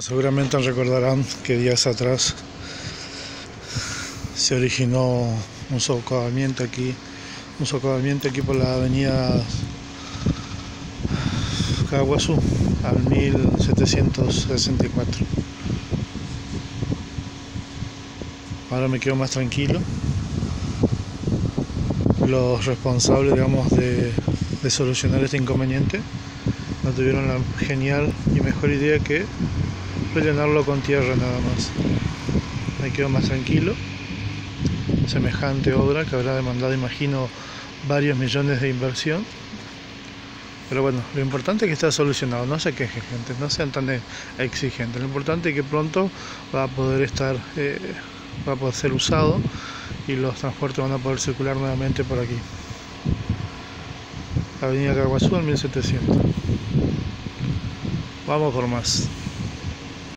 Seguramente recordarán que días atrás se originó un socavamiento aquí, un socavamiento aquí por la avenida Caguazú al 1764. Ahora me quedo más tranquilo. Los responsables, digamos, de, de solucionar este inconveniente no tuvieron la genial y mejor idea que rellenarlo con tierra nada más. Me quedo más tranquilo. Semejante obra que habrá demandado, imagino, varios millones de inversión. Pero bueno, lo importante es que está solucionado, no se quejen gente, no sean tan exigentes. Lo importante es que pronto va a poder estar, eh, va a poder ser usado y los transportes van a poder circular nuevamente por aquí. Avenida Caguazú al 1700. Vamos por más.